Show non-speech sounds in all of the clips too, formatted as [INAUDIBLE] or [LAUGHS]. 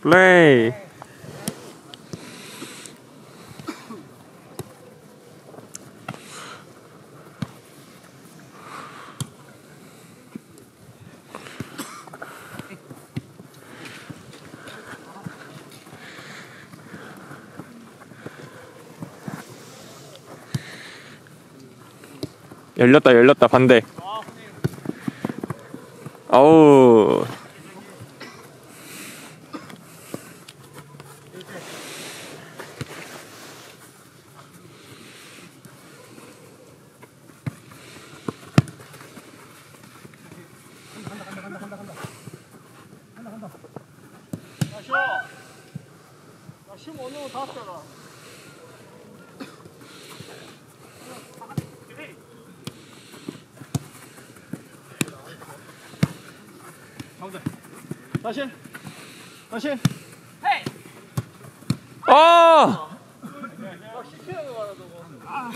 플레이. 열렸다 열렸다 반대 아우 야, 쉬어. 야, 쉬면 어느 정도 다 왔잖아. 가운데. 다시. 다시. 아 저거. 아.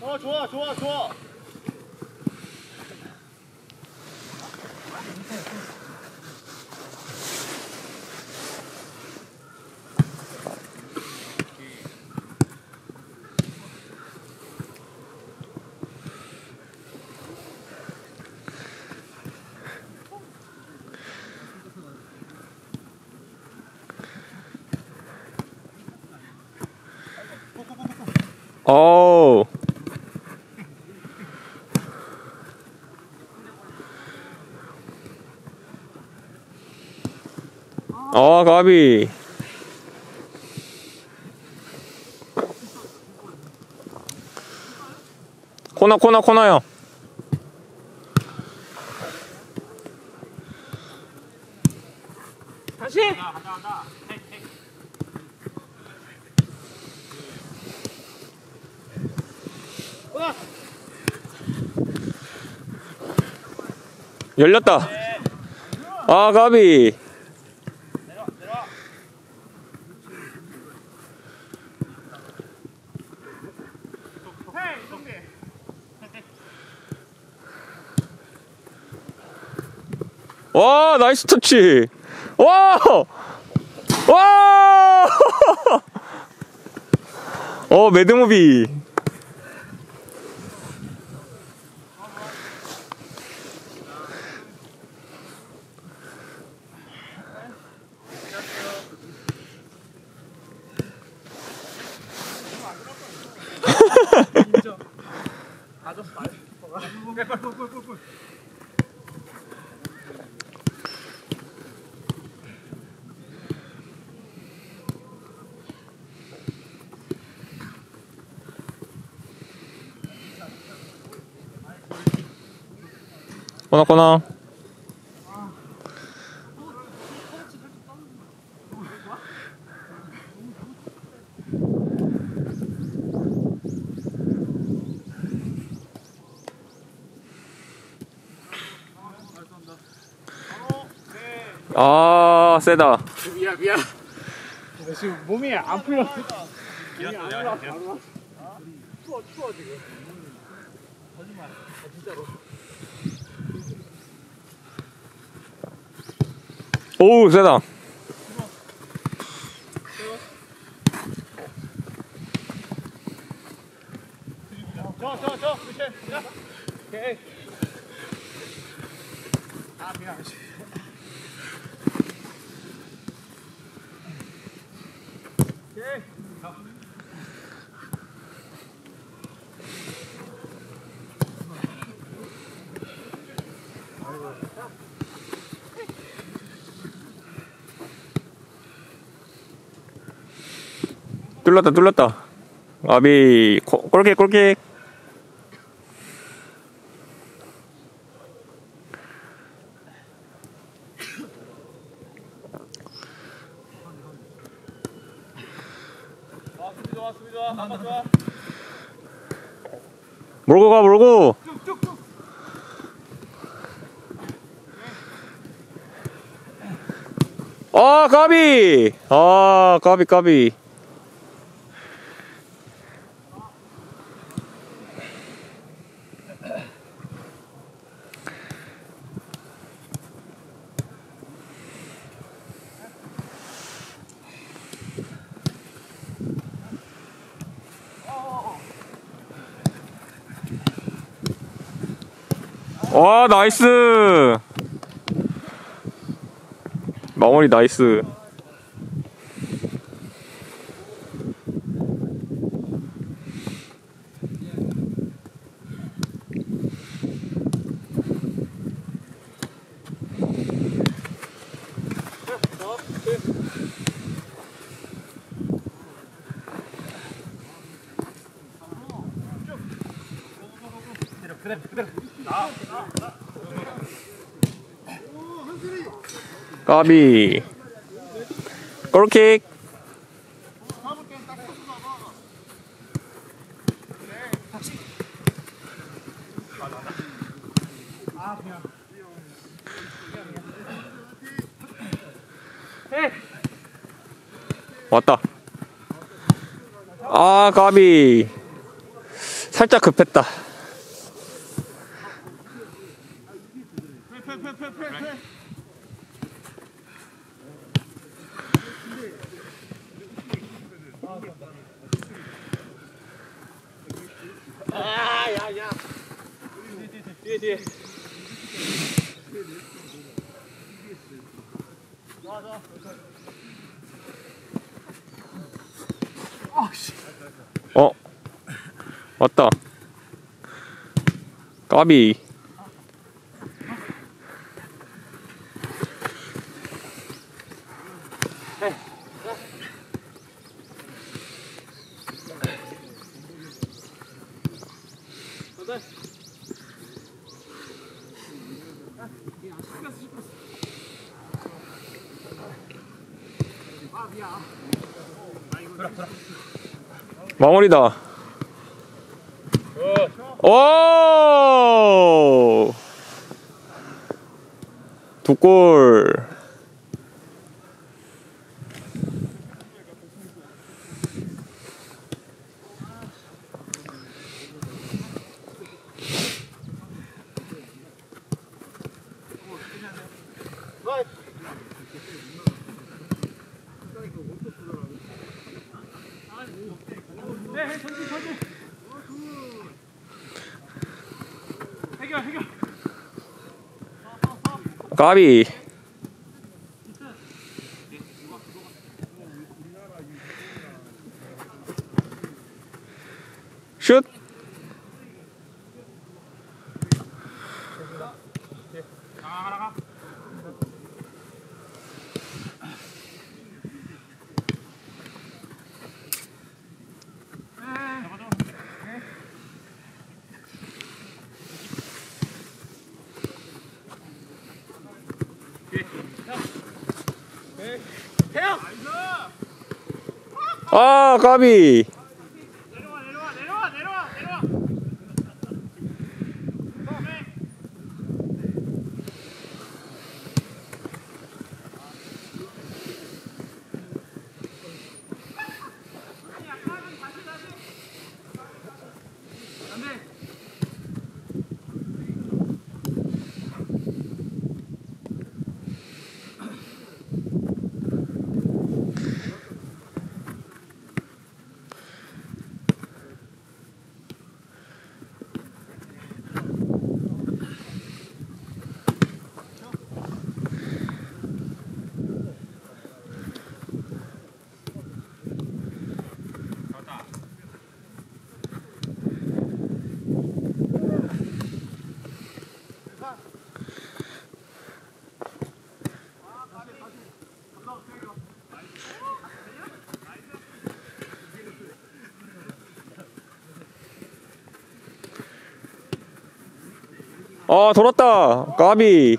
어, 좋아, 좋아, 좋아. 어우. 아 가비. 코너 코너 코너요. 다시. 열렸다 아 가비. 와 나이스 터치 와! 와! [LAUGHS] 어 매드무비 코너 아 세다 미안. 나 지금 몸이 안 풀려. 몸이 안 와. 추워, 추워 지금. 거짓말. 아, 진짜로. oo seda. 뚫렸다 뚫렸다 아비. 한번 좋아. 몰고 가 몰고. 아 까비 아 까비 까비 와 나이스. 마무리 나이스 까비. 골킥. 왔다. 아 까비. 살짝 급했다 뒤에 뒤에 어? 왔다. 까비 마무리다 오! 두 골. 까비. 슛. 태양 아, 까비. 아, 돌았다. 까비.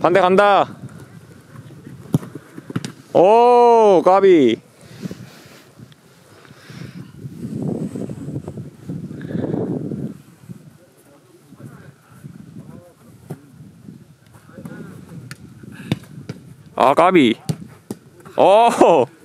반대 간다. 오, 까비. 아, 까비. 오!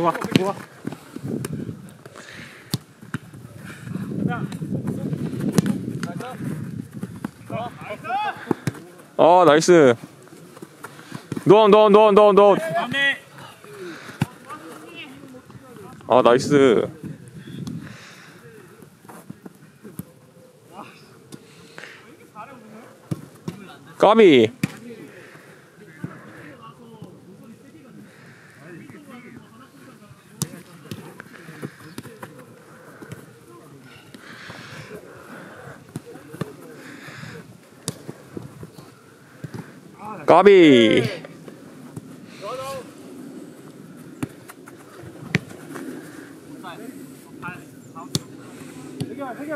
좋아 좋아 아 노원 노원 노원 노원 아 나이스. 까비 까비 세경 세경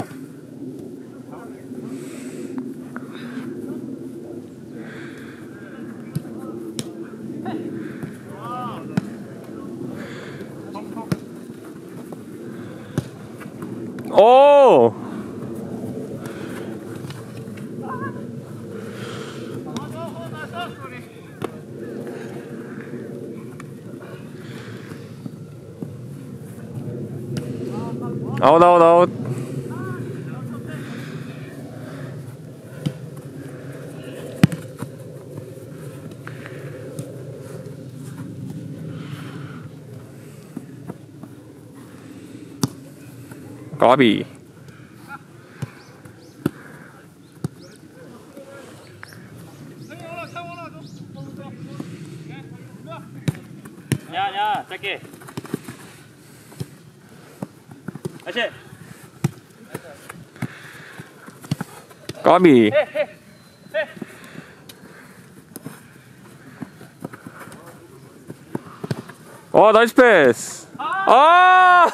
오 아웃 아웃 아웃 까비 야야 짧게 다시 까비. 와 나이스 패스. 아!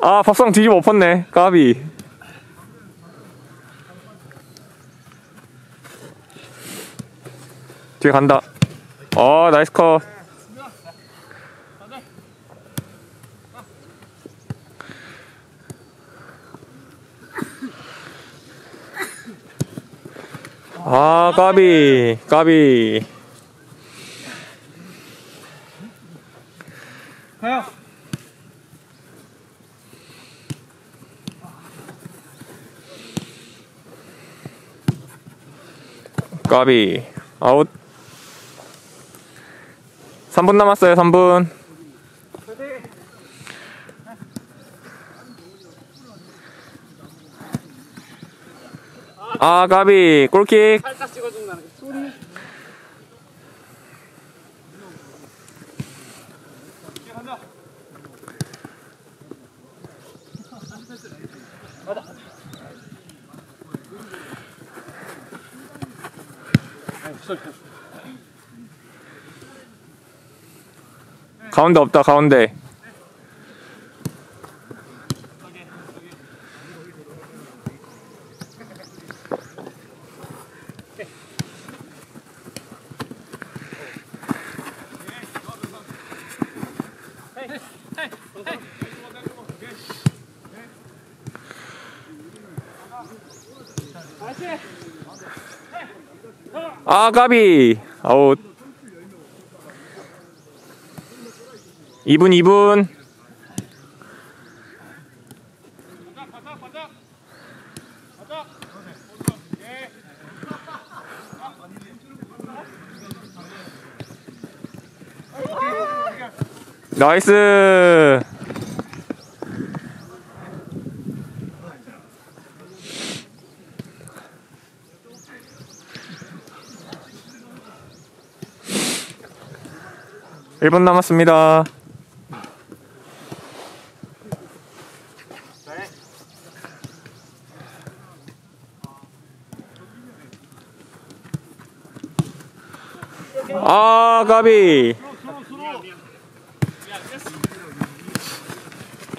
아 밥상 뒤집어 엎었네. 까비. 뒤에 간다. 어 나이스 컷 아 까비 까비. 가요. 까비. 아웃. 3분 남았어요 3분 아 까비 골킥. 살짝 찍어준다는 그 소리. 간다 가운데 없다 가운데 아 까비. 아웃. 2분 2분. 나이스 일분 남았습니다. 아, 까비.